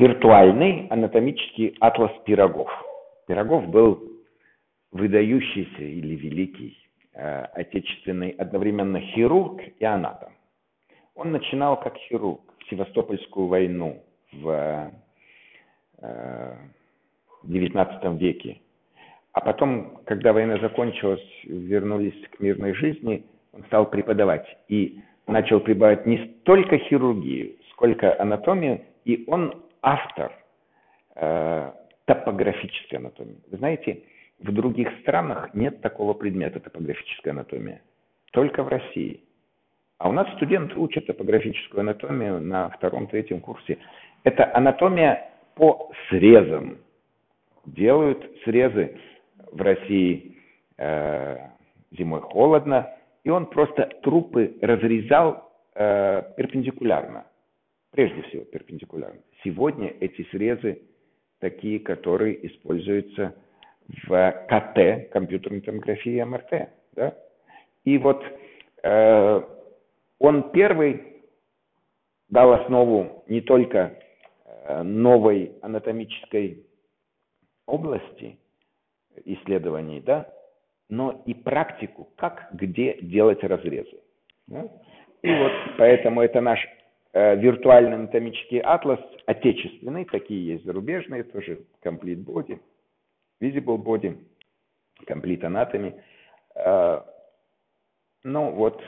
виртуальный анатомический атлас пирогов. Пирогов был выдающийся или великий э, отечественный одновременно хирург и анатом. Он начинал как хирург Севастопольскую войну в э, веке. А потом, когда война закончилась, вернулись к мирной жизни, он стал преподавать. И начал преподавать не столько хирургию, сколько анатомию, и он автор э, топографической анатомии. Вы знаете, в других странах нет такого предмета топографическая анатомия. Только в России. А у нас студенты учат топографическую анатомию на втором-третьем курсе. Это анатомия по срезам. Делают срезы в России э, зимой холодно, и он просто трупы разрезал э, перпендикулярно. Прежде всего перпендикулярно. Сегодня эти срезы такие, которые используются в КТ, компьютерной томографии и МРТ. Да? И вот э, он первый дал основу не только э, новой анатомической области исследований, да, но и практику, как, где делать разрезы. Да? И вот поэтому это наш виртуальный анатомический атлас, отечественный, такие есть зарубежные тоже, Complete Body, Visible Body, Complete Anatomy. Э, ну вот,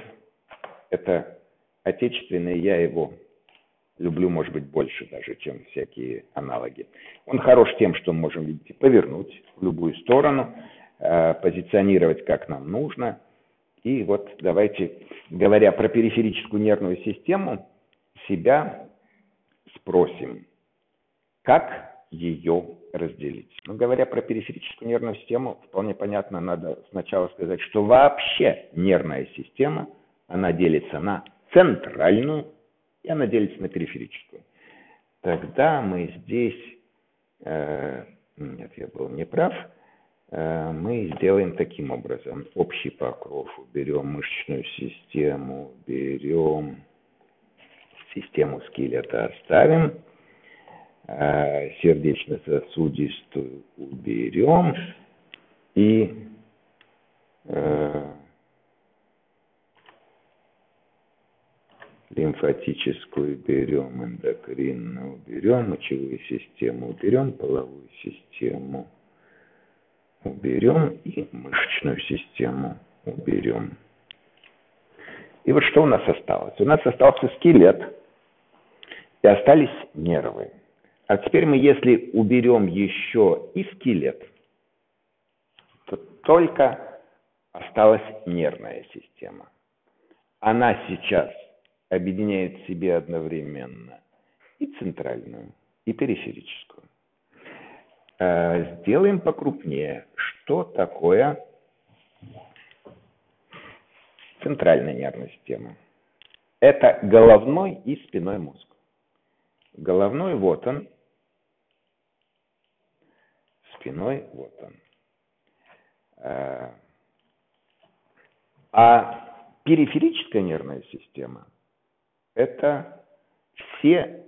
это отечественный, я его люблю, может быть, больше даже, чем всякие аналоги. Он хорош тем, что мы можем, видите, повернуть в любую сторону, э, позиционировать как нам нужно. И вот давайте, говоря про периферическую нервную систему, себя спросим, как ее разделить. Но говоря про периферическую нервную систему, вполне понятно, надо сначала сказать, что вообще нервная система, она делится на центральную, и она делится на периферическую. Тогда мы здесь, э, нет, я был неправ, э, мы сделаем таким образом. Общий покров, берем мышечную систему, берем систему скелета оставим, э, сердечно-сосудистую уберем и э, лимфатическую берем, эндокринную уберем, мочевую систему уберем, половую систему уберем и мышечную систему уберем. И вот что у нас осталось? У нас остался скелет и остались нервы. А теперь мы, если уберем еще и скелет, то только осталась нервная система. Она сейчас объединяет в себе одновременно и центральную, и периферическую. А, сделаем покрупнее. Что такое центральная нервная система? Это головной и спиной мозг. Головной вот он, спиной вот он. А, периферическая нервная система это все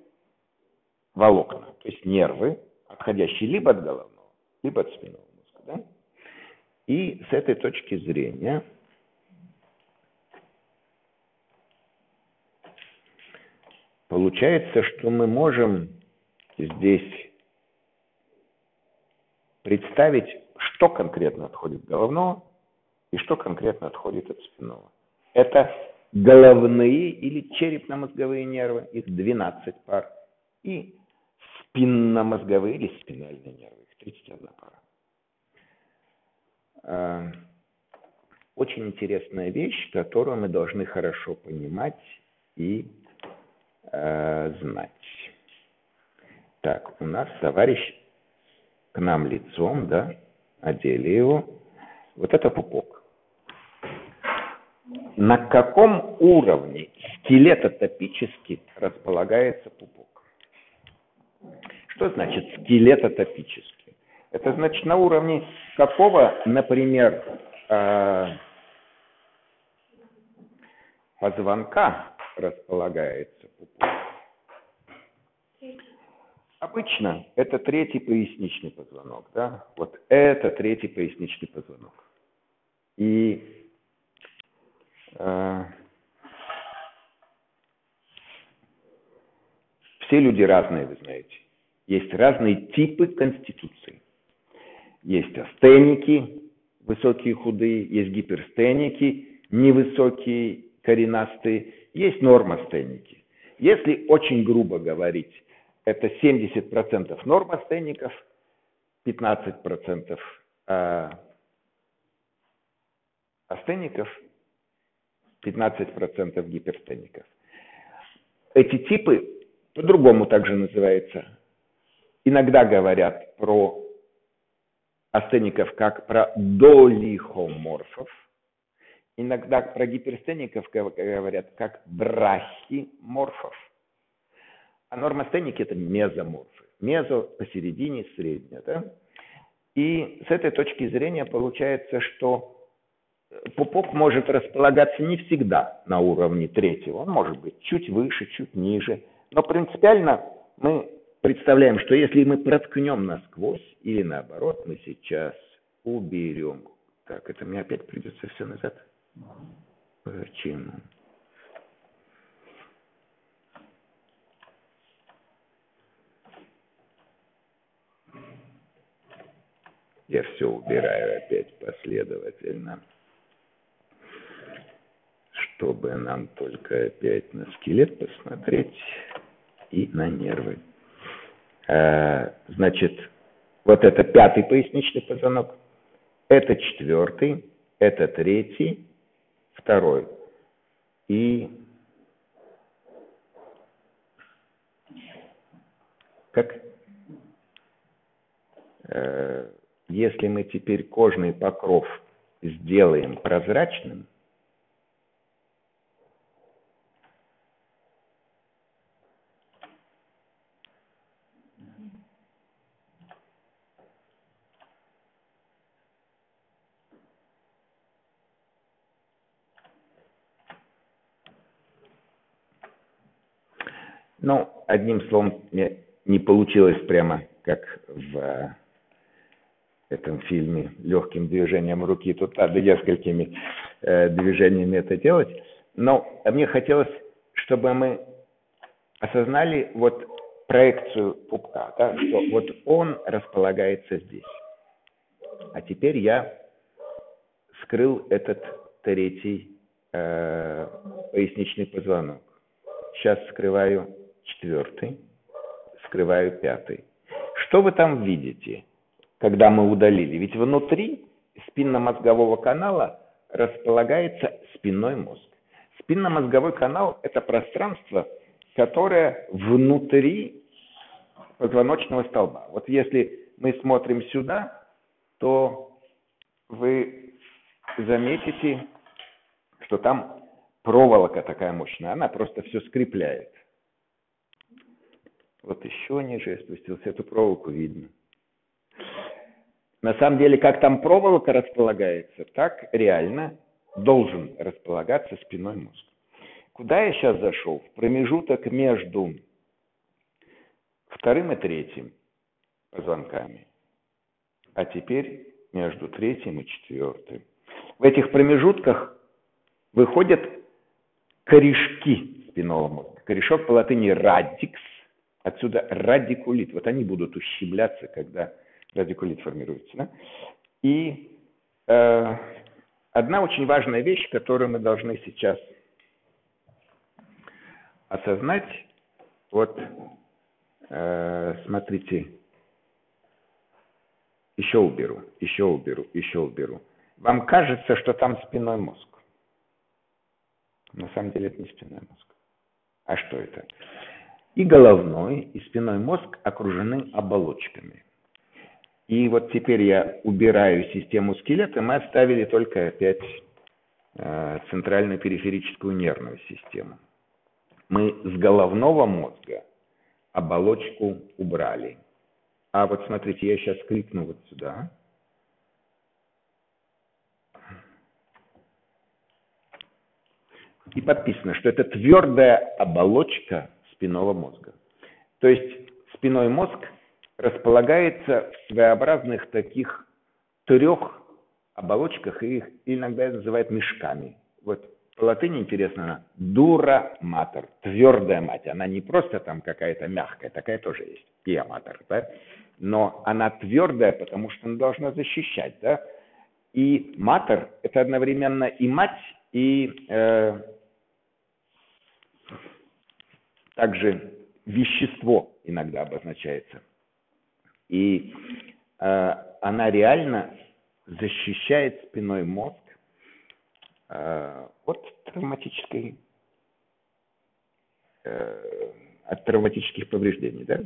волокна, то есть нервы, отходящие либо от головного, либо от спинного мозга. Да? И с этой точки зрения получается, что мы можем здесь представить, что конкретно отходит от головного и что конкретно отходит от спинного. Это головные или черепно-мозговые нервы, их 12 пар, и спинномозговые или спинальные нервы, их 31 пара. А, очень интересная вещь, которую мы должны хорошо понимать и э, знать. Так, у нас товарищ к нам лицом, да, одели его. Вот это пупок на каком уровне скелетотопически располагается пупок. Что значит скелетотопически? Это значит на уровне какого, например, э, позвонка располагается. Обычно это третий поясничный позвонок, да? Вот это третий поясничный позвонок. И э, все люди разные, вы знаете. Есть разные типы конституции. Есть астеники, высокие худые, есть гиперстеники, невысокие коренастые, есть нормастеники. Если очень грубо говорить, это 70% нормастеников, 15% э, астеников, 15% гиперстеников. Эти типы по-другому также называются. Иногда говорят про астеников как про долихоморфов. Иногда про гиперстеников говорят как брахиморфов. А нормастеники это мезоморфы. Мезо посередине, средняя. Да? И с этой точки зрения получается, что пупок может располагаться не всегда на уровне третьего. Он может быть чуть выше, чуть ниже. Но принципиально мы представляем, что если мы проткнем насквозь, или наоборот, мы сейчас уберем. Так, это мне опять придется все назад. Почему? Я все убираю опять последовательно, чтобы нам только опять на скелет посмотреть и на нервы. Э, значит, вот это пятый поясничный позвонок, это четвертый, это третий, второй. И как э, если мы теперь кожный покров сделаем прозрачным, Ну, одним словом, не получилось прямо как в э, этом фильме легким движением руки. Тут надо несколькими э, движениями это делать. Но мне хотелось, чтобы мы осознали вот проекцию пупка, да, что вот он располагается здесь. А теперь я скрыл этот третий э, поясничный позвонок. Сейчас скрываю четвертый, скрываю пятый. Что вы там видите, когда мы удалили? Ведь внутри спинномозгового канала располагается спинной мозг. Спинномозговой канал – это пространство, которое внутри позвоночного столба. Вот если мы смотрим сюда, то вы заметите, что там проволока такая мощная, она просто все скрепляет. Вот еще ниже я спустился, эту проволоку видно. На самом деле, как там проволока располагается, так реально должен располагаться спиной мозг. Куда я сейчас зашел? В промежуток между вторым и третьим позвонками. А теперь между третьим и четвертым. В этих промежутках выходят корешки спинного мозга. Корешок по латыни радикс, Отсюда радикулит. Вот они будут ущемляться, когда радикулит формируется. Да? И э, одна очень важная вещь, которую мы должны сейчас осознать, вот э, смотрите, еще уберу, еще уберу, еще уберу. Вам кажется, что там спиной мозг. На самом деле это не спинной мозг. А что это? И головной, и спинной мозг окружены оболочками. И вот теперь я убираю систему скелета, мы оставили только опять э, центральную периферическую нервную систему. Мы с головного мозга оболочку убрали. А вот смотрите, я сейчас кликну вот сюда. И подписано, что это твердая оболочка спинного мозга. То есть спиной мозг располагается в своеобразных таких трех оболочках, и их иногда называют мешками. Вот по латыни интересно она дура матер, твердая мать. Она не просто там какая-то мягкая, такая тоже есть, иоматер, да? но она твердая, потому что она должна защищать, да? И матер – это одновременно и мать, и э, также вещество иногда обозначается. И э, она реально защищает спиной мозг э, от травматической э, от травматических повреждений, да?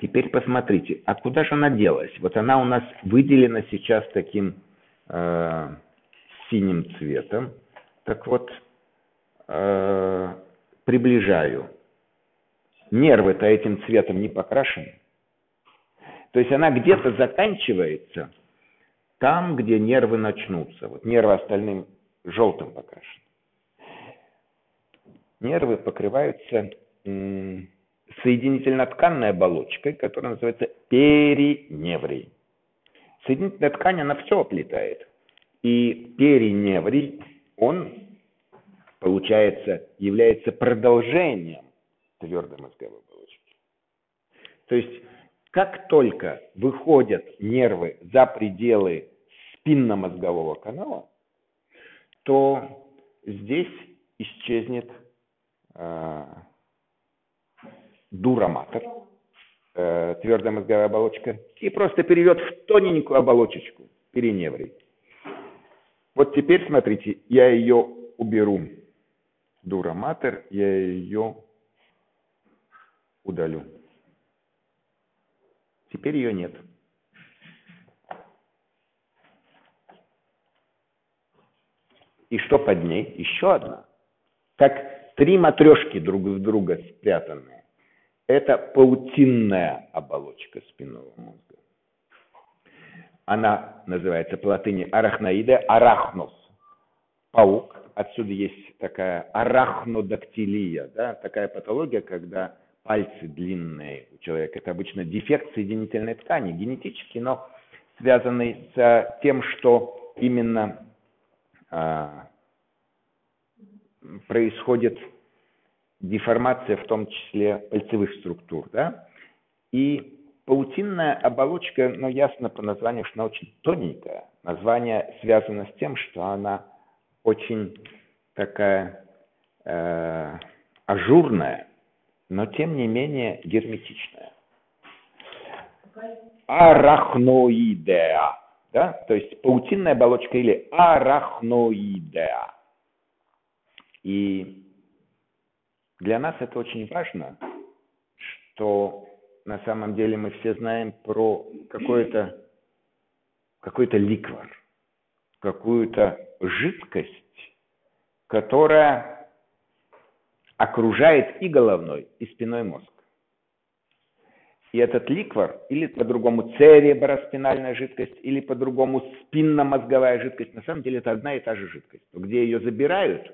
Теперь посмотрите, а куда же она делась? Вот она у нас выделена сейчас таким э, синим цветом. Так вот, э, приближаю. Нервы-то этим цветом не покрашены. То есть она где-то заканчивается там, где нервы начнутся. Вот нервы остальным желтым покрашены. Нервы покрываются соединительно-тканной оболочкой, которая называется периневрий. Соединительная ткань, она все оплетает. И периневрий, он, получается, является продолжением твердой мозговой оболочки. То есть, как только выходят нервы за пределы спинномозгового канала, то здесь исчезнет э, дураматор, э, твердая мозговая оболочка, и просто перейдет в тоненькую оболочечку, переневрий. Вот теперь, смотрите, я ее уберу. Дураматор, я ее удалю. Теперь ее нет. И что под ней? Еще одна. Как три матрешки друг в друга спрятанные. Это паутинная оболочка спинного мозга. Она называется по латыни арахноиде, арахнос, паук. Отсюда есть такая арахнодактилия, да, такая патология, когда пальцы длинные у человека. Это обычно дефект соединительной ткани, генетический, но связанный с тем, что именно а, происходит деформация, в том числе пальцевых структур. Да? И паутинная оболочка, ну, ясно по названию, что она очень тоненькая. Название связано с тем, что она очень такая э, ажурная, но тем не менее герметичная. Арахноидеа. Да? То есть паутинная оболочка или арахноидеа. И для нас это очень важно, что на самом деле мы все знаем про какой-то какой-то ликвор, какую-то жидкость, которая окружает и головной, и спиной мозг. И этот ликвор, или по-другому цереброспинальная жидкость, или по-другому спинномозговая жидкость, на самом деле это одна и та же жидкость. Где ее забирают,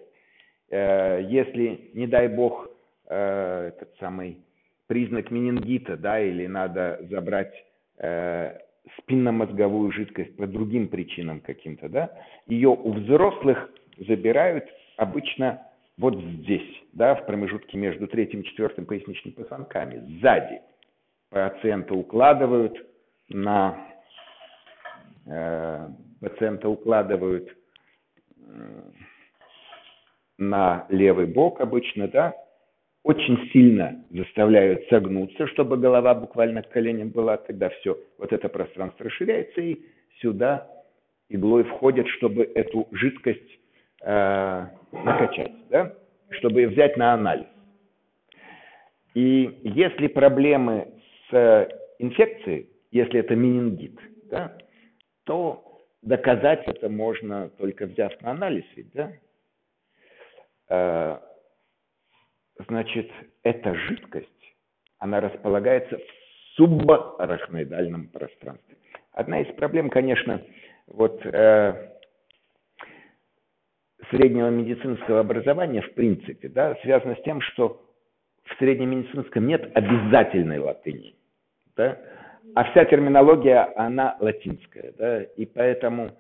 э, если, не дай бог, э, этот самый признак менингита, да, или надо забрать э, спинномозговую жидкость по другим причинам каким-то, да, ее у взрослых забирают обычно вот здесь, да, в промежутке между третьим и четвертым поясничными позвонками, сзади. Пациента укладывают на э, пациента укладывают э, на левый бок обычно, да, очень сильно заставляют согнуться, чтобы голова буквально к коленям была, тогда все, вот это пространство расширяется, и сюда иглой входят, чтобы эту жидкость э, накачать, да? чтобы взять на анализ. И если проблемы с инфекцией, если это менингит, да, то доказать это можно только взяв на анализ, ведь, да? Значит, эта жидкость, она располагается в субарахноидальном пространстве. Одна из проблем, конечно, вот э, среднего медицинского образования, в принципе, да, связана с тем, что в среднемедицинском нет обязательной латыни. Да? А вся терминология, она латинская. Да? И поэтому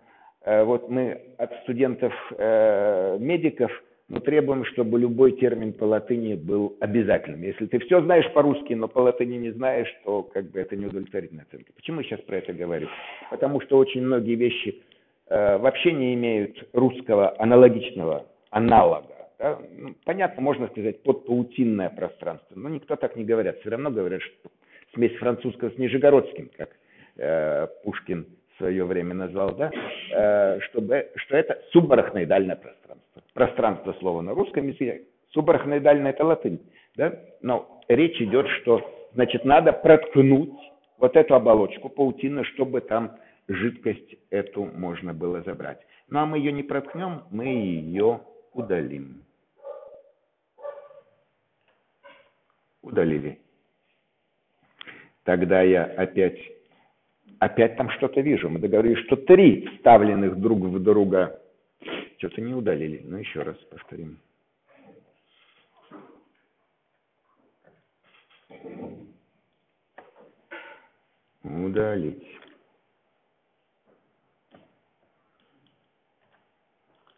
э, вот мы от студентов-медиков э, мы требуем, чтобы любой термин по латыни был обязательным. Если ты все знаешь по-русски, но по латыни не знаешь, то как бы это не удовлетворительная оценка. Почему я сейчас про это говорю? Потому что очень многие вещи э, вообще не имеют русского аналогичного аналога. Да? Ну, понятно, можно сказать подпаутинное пространство, но никто так не говорит. Все равно говорят, что смесь французского с нижегородским, как э, Пушкин свое время назвал, да, э, чтобы, что это субарахноидальное пространство. Пространство слова на русском языке, субарахноидальное это латынь, да, но речь идет, что, значит, надо проткнуть вот эту оболочку паутины, чтобы там жидкость эту можно было забрать. Ну а мы ее не проткнем, мы ее удалим. Удалили. Тогда я опять, опять там что-то вижу. Мы договорились, что три вставленных друг в друга что-то не удалили. Ну, еще раз повторим. Удалить.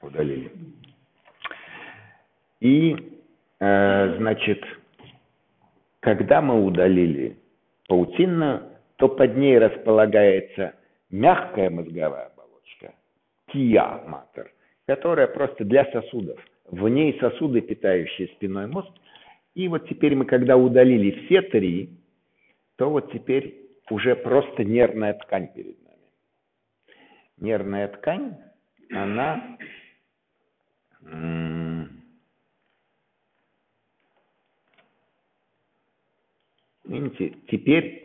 Удалили. И, э, значит, когда мы удалили паутинную, то под ней располагается мягкая мозговая оболочка, тиа-матер, которая просто для сосудов. В ней сосуды, питающие спиной мозг. И вот теперь мы, когда удалили все три, то вот теперь уже просто нервная ткань перед нами. Нервная ткань, она Видите, теперь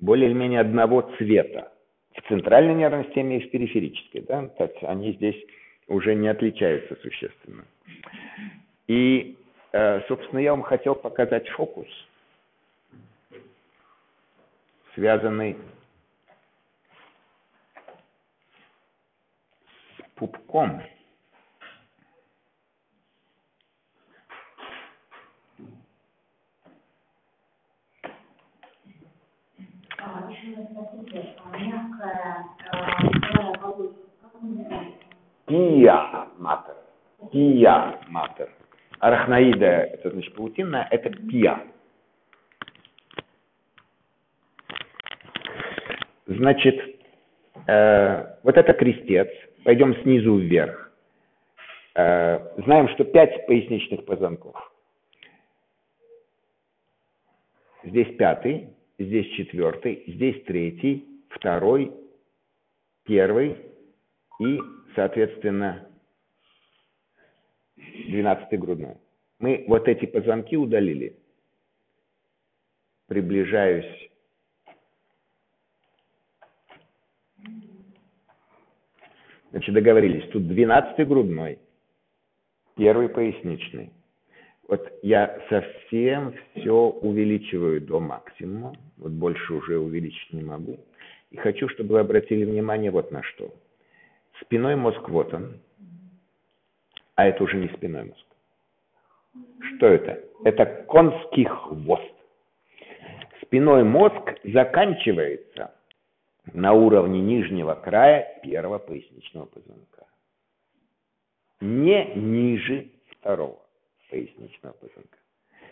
более-менее одного цвета. В центральной нервной системе и в периферической. Да? Так, они здесь уже не отличаются существенно. И, э, собственно, я вам хотел показать фокус, связанный с пупком. Пия матер. Пия матер. Арахнаида, это значит паутинная, это пия. Значит, э, вот это крестец. Пойдем снизу вверх. Э, знаем, что пять поясничных позвонков. Здесь пятый, здесь четвертый, здесь третий, второй, первый и, соответственно, двенадцатый грудной. Мы вот эти позвонки удалили. Приближаюсь Значит, договорились. Тут двенадцатый грудной, первый поясничный. Вот я совсем все увеличиваю до максимума, вот больше уже увеличить не могу. И хочу, чтобы вы обратили внимание вот на что. Спиной мозг вот он, а это уже не спиной мозг. Что это? Это конский хвост. Спиной мозг заканчивается на уровне нижнего края первого поясничного позвонка. Не ниже второго поясничного позвонка.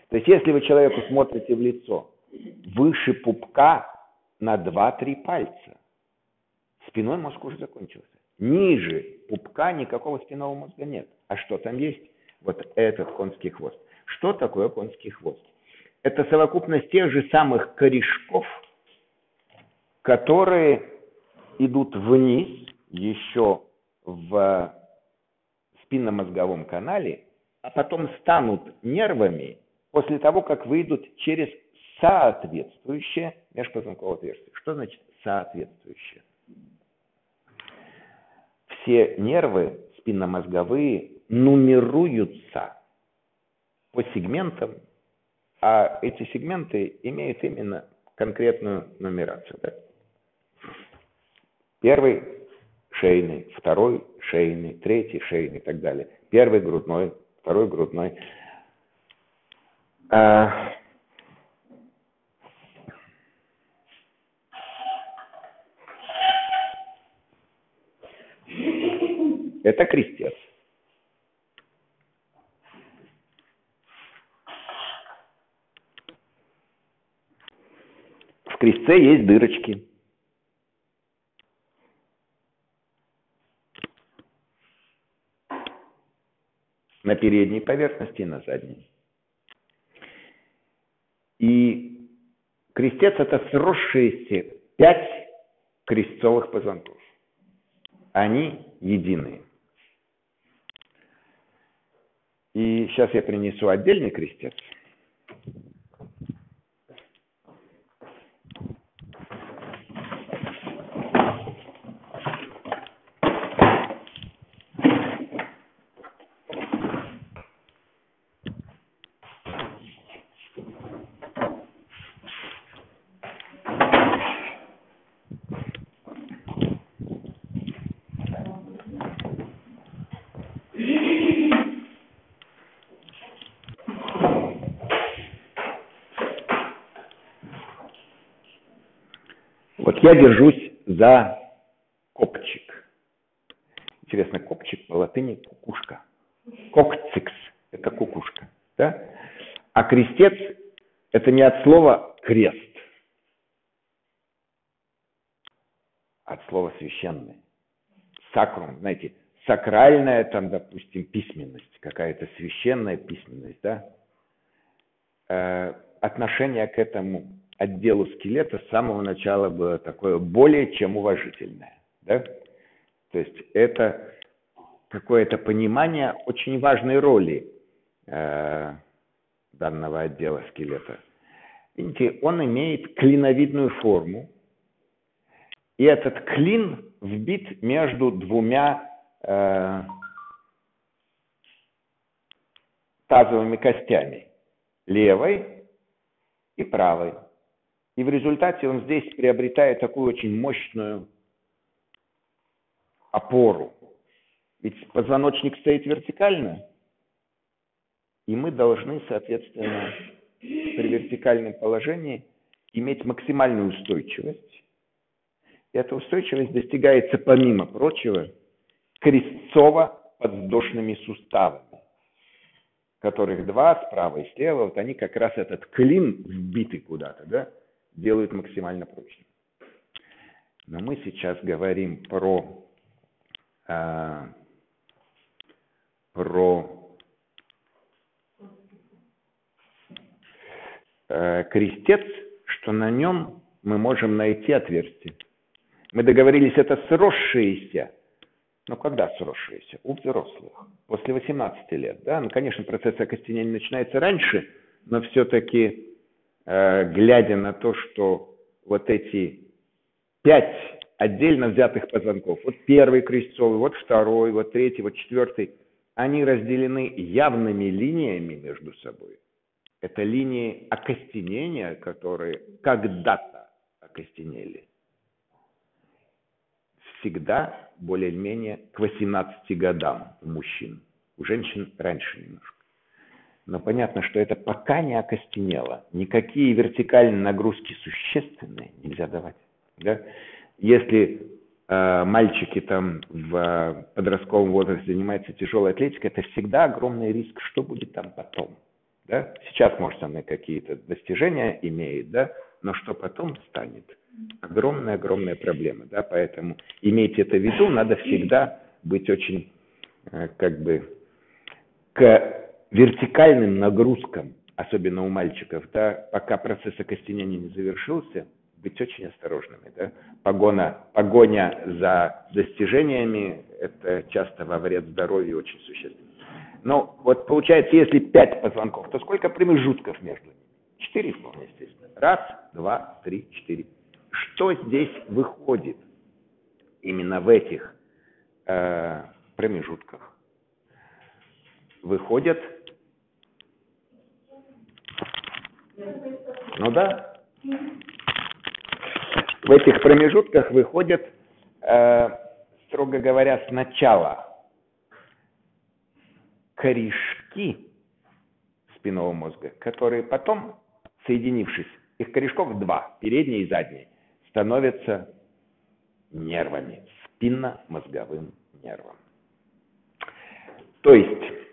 То есть, если вы человеку смотрите в лицо выше пупка на 2-3 пальца, спиной мозг уже закончился. Ниже пупка никакого спинного мозга нет. А что там есть? Вот этот конский хвост. Что такое конский хвост? Это совокупность тех же самых корешков, которые идут вниз еще в спинномозговом канале а потом станут нервами после того, как выйдут через соответствующее межпозвонковое отверстие. Что значит соответствующее? Все нервы спинномозговые нумеруются по сегментам, а эти сегменты имеют именно конкретную нумерацию. Да? Первый шейный, второй шейный, третий шейный и так далее. Первый грудной, второй грудной. А... Это крестец. В крестце есть дырочки. Передней поверхности и на задней. И крестец – это сросшиеся пять крестцовых позвонков. Они единые. И сейчас я принесу отдельный крестец – я держусь за копчик. Интересно, копчик по латыни кукушка. Кокцикс – это кукушка. Да? А крестец – это не от слова крест, а от слова священный. Сакрум, знаете, сакральная там, допустим, письменность, какая-то священная письменность, да? Э, отношение к этому отделу скелета с самого начала было такое более чем уважительное. Да? То есть это какое-то понимание очень важной роли э, данного отдела скелета. Видите, он имеет клиновидную форму, и этот клин вбит между двумя э, тазовыми костями, левой и правой. И в результате он здесь приобретает такую очень мощную опору. Ведь позвоночник стоит вертикально, и мы должны, соответственно, при вертикальном положении иметь максимальную устойчивость. И эта устойчивость достигается, помимо прочего, крестцово-подвздошными суставами, которых два, справа и слева, вот они как раз этот клин вбиты куда-то, да, делают максимально прочным. Но мы сейчас говорим про, э, про э, крестец, что на нем мы можем найти отверстие. Мы договорились, это сросшиеся. Но когда сросшиеся? У взрослых. После 18 лет. Да? Ну, конечно, процесс окостенения начинается раньше, но все-таки глядя на то, что вот эти пять отдельно взятых позвонков, вот первый крестцовый, вот второй, вот третий, вот четвертый, они разделены явными линиями между собой. Это линии окостенения, которые когда-то окостенели. Всегда более-менее к 18 годам у мужчин. У женщин раньше немножко. Но понятно, что это пока не окостенело. Никакие вертикальные нагрузки существенные нельзя давать. Да? Если э, мальчики там в э, подростковом возрасте занимаются тяжелой атлетикой, это всегда огромный риск, что будет там потом. Да? Сейчас, может, она какие-то достижения имеет, да? но что потом станет? Огромная-огромная проблема. Да? Поэтому имейте это в виду, надо всегда быть очень, э, как бы, к вертикальным нагрузкам, особенно у мальчиков, да, пока процесс окостенения не завершился, быть очень осторожными. Да? Погона, погоня за достижениями – это часто во вред здоровью очень существенно. Но вот получается, если пять позвонков, то сколько промежутков между ними? Четыре вполне естественно. Раз, два, три, четыре. Что здесь выходит именно в этих э, промежутках? Выходят Ну да. В этих промежутках выходят, э, строго говоря, сначала корешки спинного мозга, которые потом, соединившись, их корешков два, передний и задний, становятся нервами, спинно-мозговым нервом. То есть,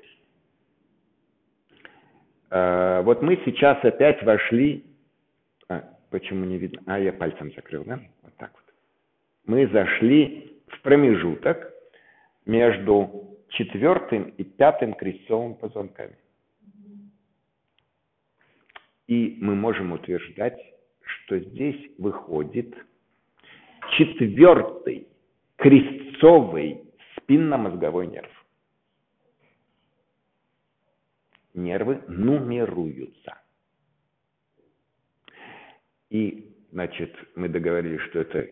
э, вот мы сейчас опять вошли, а, почему не видно? А, я пальцем закрыл, да? Вот так вот. Мы зашли в промежуток между четвертым и пятым крестцовым позвонками. И мы можем утверждать, что здесь выходит четвертый крестцовый спинномозговой нерв. Нервы нумеруются. И, значит, мы договорились, что это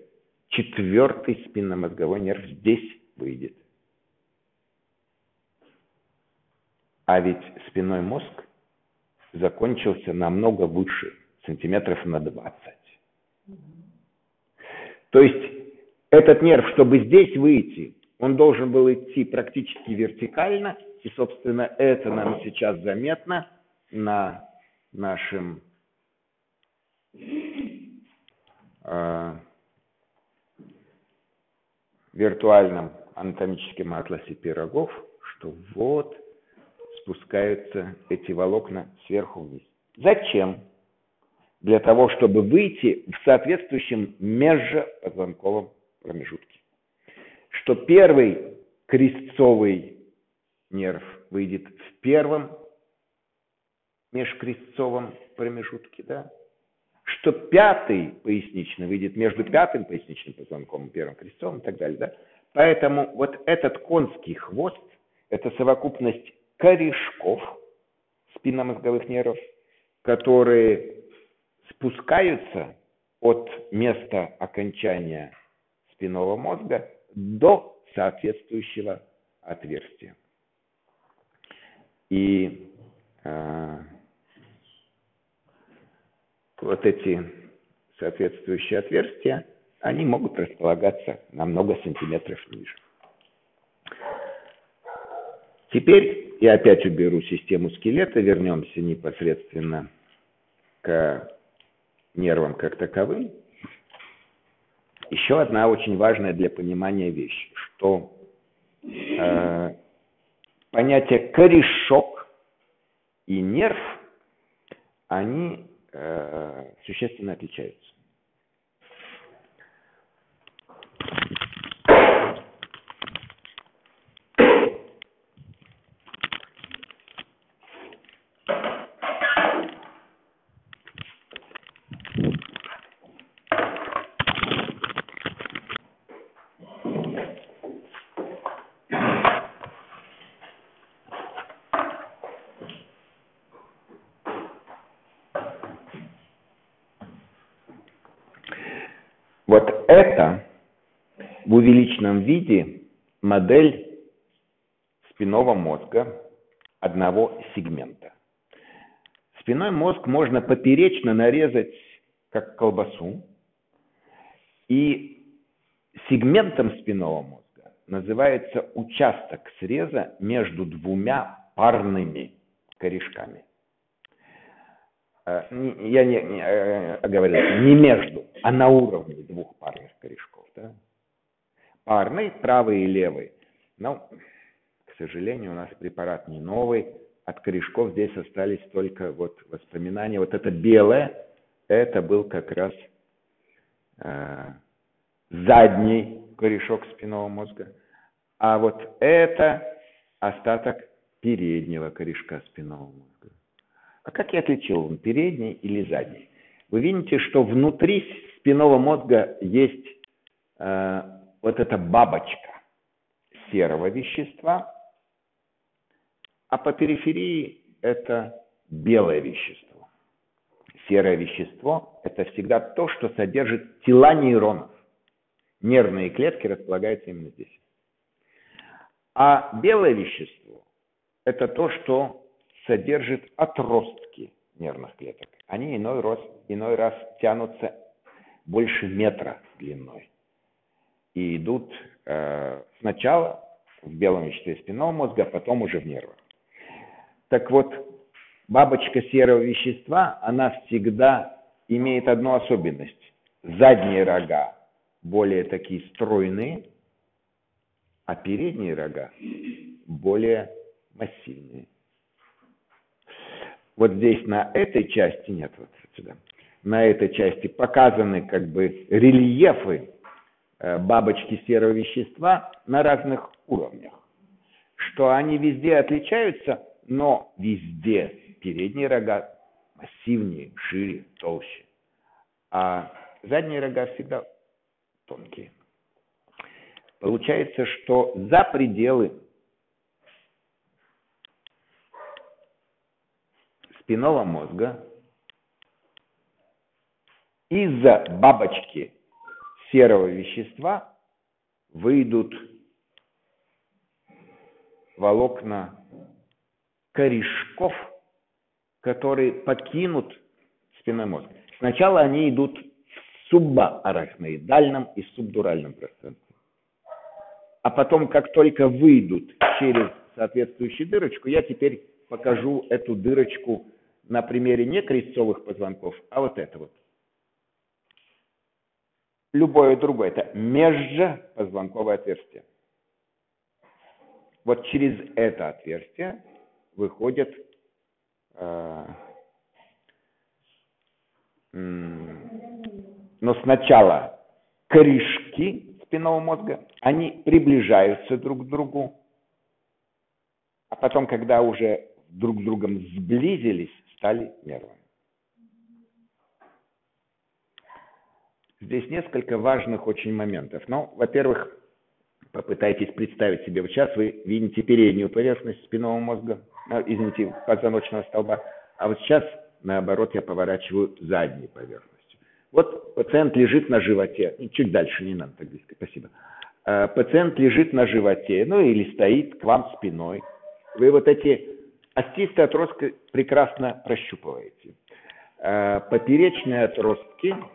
четвертый спинномозговой нерв здесь выйдет. А ведь спинной мозг закончился намного выше, сантиметров на 20. То есть этот нерв, чтобы здесь выйти, он должен был идти практически вертикально, и, собственно, это нам сейчас заметно на нашем э, виртуальном анатомическом атласе пирогов, что вот спускаются эти волокна сверху вниз. Зачем? Для того, чтобы выйти в соответствующем межпозвонковом промежутке. Что первый крестцовый нерв выйдет в первом межкрестцовом промежутке, да? Что пятый поясничный выйдет между пятым поясничным позвонком и первым крестцовым и так далее, да? Поэтому вот этот конский хвост – это совокупность корешков спинномозговых нервов, которые спускаются от места окончания спинного мозга до соответствующего отверстия. И э, вот эти соответствующие отверстия, они могут располагаться на много сантиметров ниже. Теперь я опять уберу систему скелета, вернемся непосредственно к нервам как таковым. Еще одна очень важная для понимания вещь, что э, понятие корешок и нерв, они э, существенно отличаются. Вот это в увеличенном виде модель спинного мозга одного сегмента. Спиной мозг можно поперечно нарезать как колбасу, и сегментом спинного мозга называется участок среза между двумя парными корешками. Э, я не, не э, оговорился, не между, а на уровне двух парных корешков. Да? Парный, правый и левый. Но, к сожалению, у нас препарат не новый. От корешков здесь остались только вот воспоминания. Вот это белое, это был как раз э, задний корешок спинного мозга. А вот это остаток переднего корешка спинного мозга. А как я отличил, он передний или задний? Вы видите, что внутри спинного мозга есть э, вот эта бабочка серого вещества, а по периферии это белое вещество. Серое вещество – это всегда то, что содержит тела нейронов. Нервные клетки располагаются именно здесь. А белое вещество – это то, что содержит отростки нервных клеток. Они иной раз, иной раз тянутся больше метра длиной и идут э, сначала в белом веществе спинного мозга, а потом уже в нервах. Так вот, бабочка серого вещества, она всегда имеет одну особенность. Задние рога более такие стройные, а передние рога более массивнее. Вот здесь на этой части, нет, вот сюда, на этой части показаны как бы рельефы э, бабочки серого вещества на разных уровнях. Что они везде отличаются, но везде передние рога массивнее, шире, толще. А задние рога всегда тонкие. Получается, что за пределы спинного мозга из-за бабочки серого вещества выйдут волокна корешков, которые покинут спинной мозг. Сначала они идут в субарахноидальном и субдуральном пространстве. А потом, как только выйдут через соответствующую дырочку, я теперь покажу эту дырочку на примере не крестцовых позвонков, а вот это вот. Любое другое. Это межпозвонковое отверстие. Вот через это отверстие выходят э, но сначала корешки спинного мозга, они приближаются друг к другу, а потом, когда уже друг с другом сблизились, стали нервами. Здесь несколько важных очень моментов. Ну, во-первых, попытайтесь представить себе, вот сейчас вы видите переднюю поверхность спинного мозга, ну, извините, позвоночного столба, а вот сейчас, наоборот, я поворачиваю задней поверхностью. Вот пациент лежит на животе, ну, чуть дальше, не надо так близко, спасибо. А, пациент лежит на животе, ну или стоит к вам спиной. Вы вот эти остистые отростки прекрасно прощупываете. А, поперечные отростки –